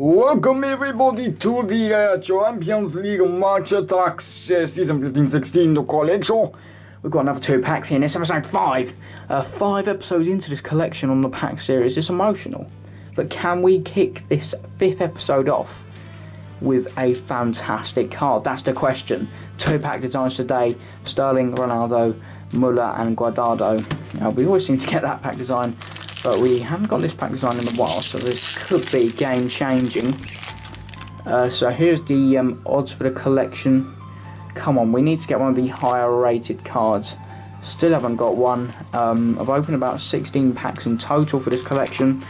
Welcome everybody to the uh, Champions League Match Attax uh, season 15-16 collection. We've got another two packs here this episode 5. Uh, five episodes into this collection on the pack series. It's emotional. But can we kick this fifth episode off with a fantastic card? That's the question. Two pack designs today. Sterling, Ronaldo, Muller and Guardado. Now, we always seem to get that pack design but we haven't got this pack design in a while, so this could be game changing. Uh, so here's the um, odds for the collection. Come on, we need to get one of the higher rated cards. Still haven't got one. Um, I've opened about 16 packs in total for this collection.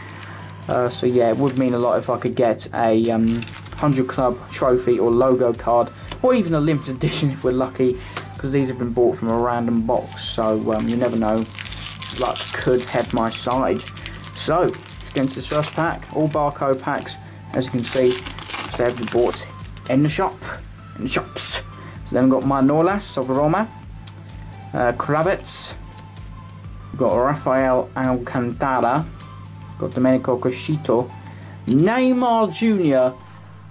Uh, so yeah, it would mean a lot if I could get a um, 100 Club trophy or logo card, or even a limited edition if we're lucky, because these have been bought from a random box, so um, you never know luck could head my side. So, let's get into this first pack. All barcode packs, as you can see, they've been bought in the shop, in the shops. So then we've got Manolas of Roma, uh, Kravitz, we've got Rafael Alcantara, got Domenico Criscito, Neymar Jr.,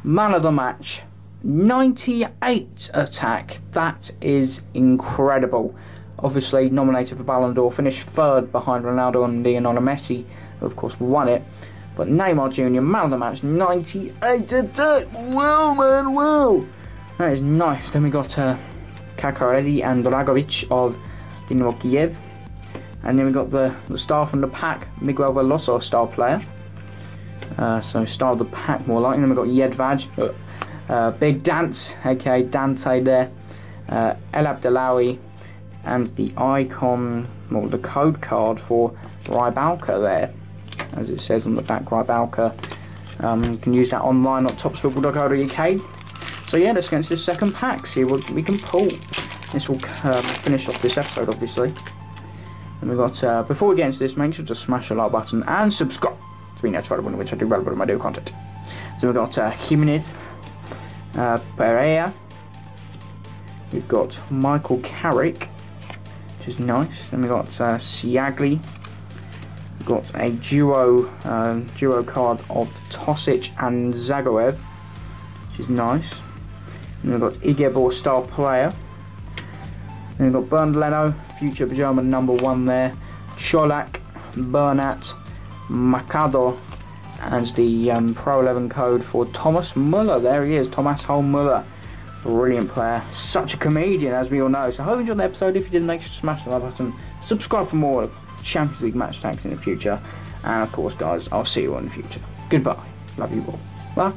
man of the match, 98 attack, that is incredible obviously nominated for Ballon d'Or, finished third behind Ronaldo and Lionel Messi, who of course won it. But Neymar Jr., man of the match, 98 attack. Wow, man, wow. That is nice. Then we got uh, Kakarelli and Dragovic of Dinamo Kiev. And then we got the, the star from the pack, Miguel Veloso, star player. Uh, so star of the pack more like. And then we got Jedvaj, uh, Big Dance, aka Dante there. Uh, Elabdellaoui, and the icon, well, the code card for Rybalka there, as it says on the back, Rybalka. Um, you can use that online at toppsfootball.co.uk. So yeah, let's get into the second pack, see what we can pull. This will uh, finish off this episode, obviously. And we've got, uh, before we get into this, make sure to smash the like button and subscribe to be notified when which I do relevant my new content. So we've got uh, Jimenez, uh, Pereira, we've got Michael Carrick, is nice. Then we got uh, Siagli. Got a duo uh, duo card of Tosic and Dzagoev, which is nice. And we've got Igiebor star player. Then we've got Bernd Leno, future German number one there. Cholak, Bernat, Macado, and the um, Pro 11 code for Thomas Muller. There he is, Thomas Holm Muller. Brilliant player. Such a comedian, as we all know. So I hope you enjoyed the episode. If you did, make sure to smash the like button. Subscribe for more Champions League Match Attax in the future. And of course, guys, I'll see you all in the future. Goodbye. Love you all. Bye.